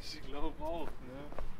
ich glaube auch, ne?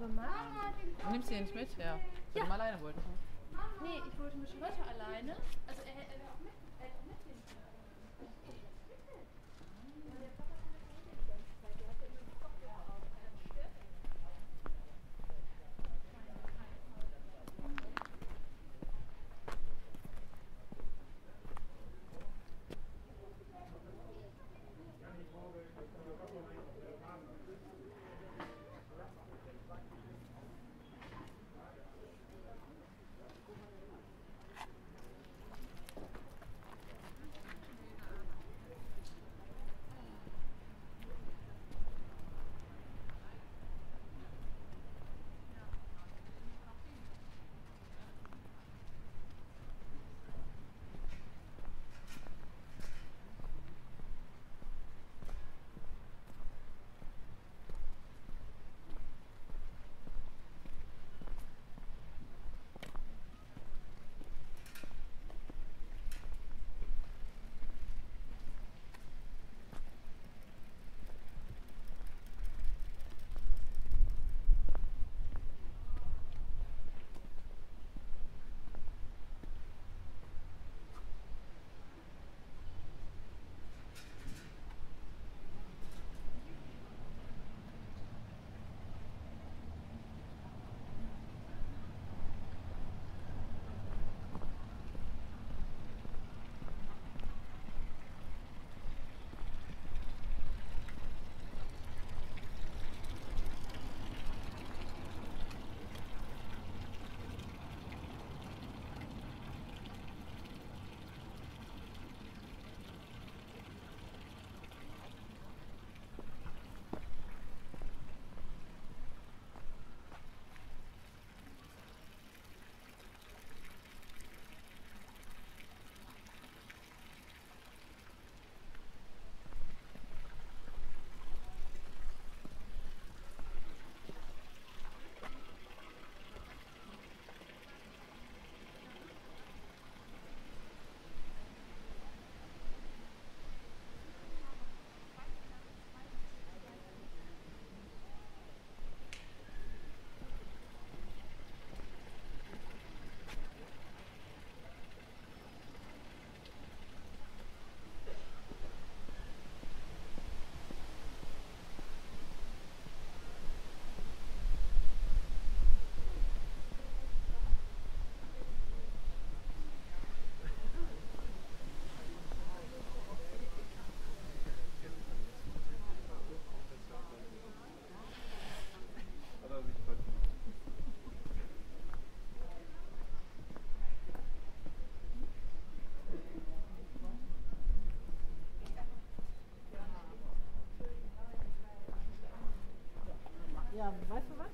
gemacht. Nimmst du den nicht mit? Ja. Ich ja. Mal alleine wollten. Nee, ich wollte mich heute alleine. Also weißt du was?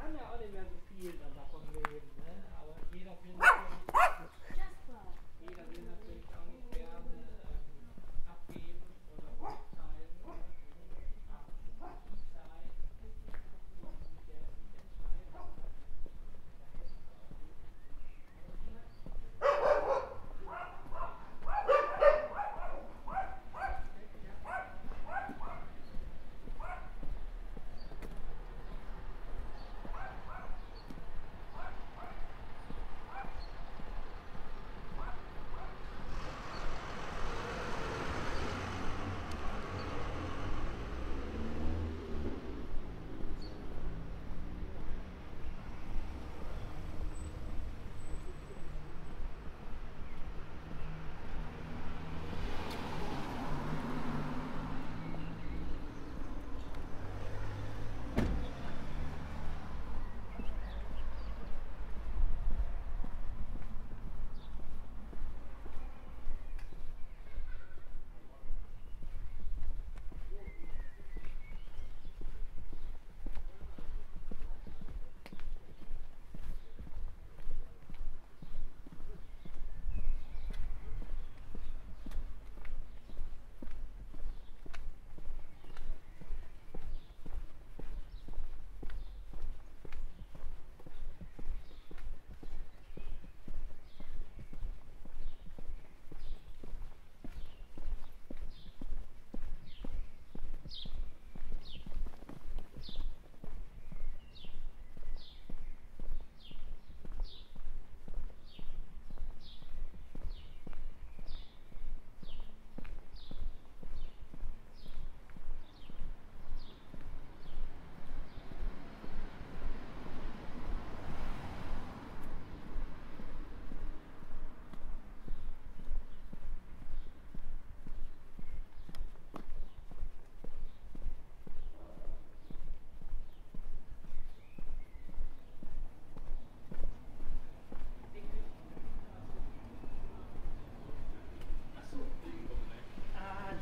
Die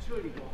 Entschuldigung.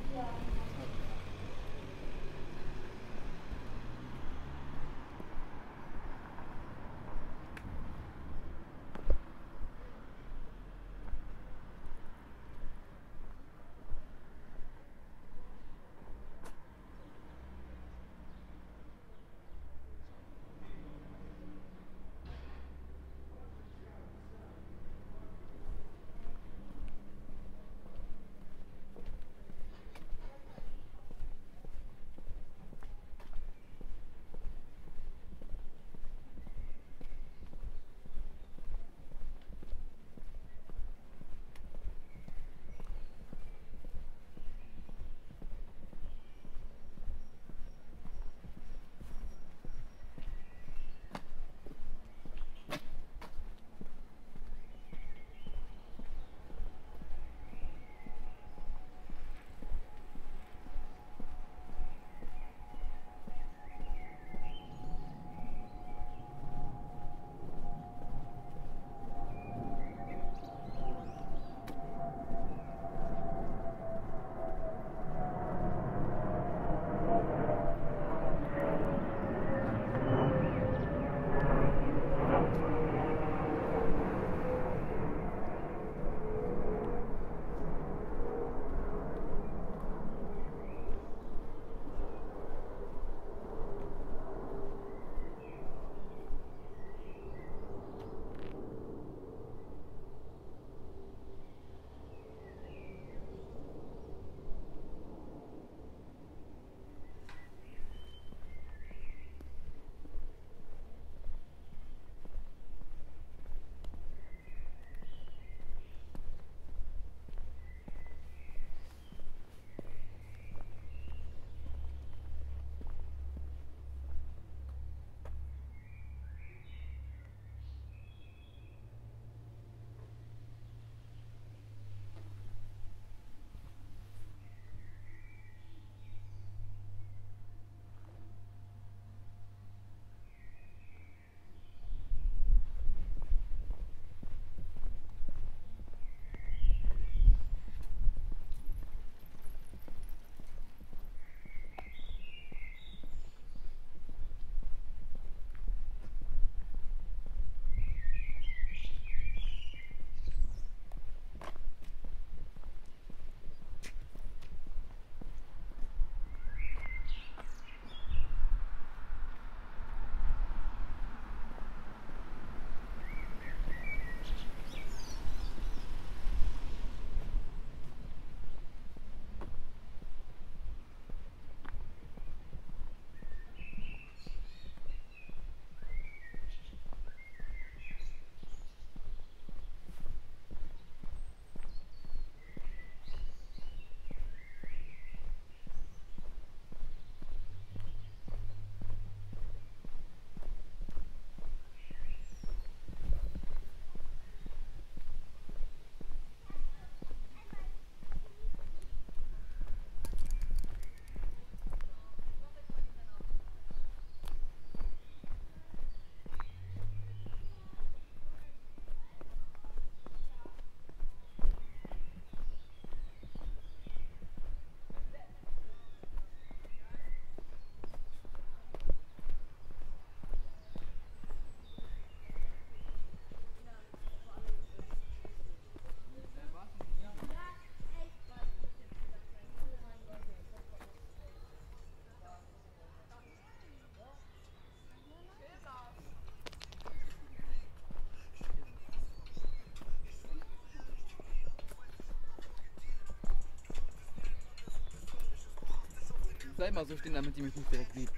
Bleib mal so stehen, damit die mich nicht direkt sieht.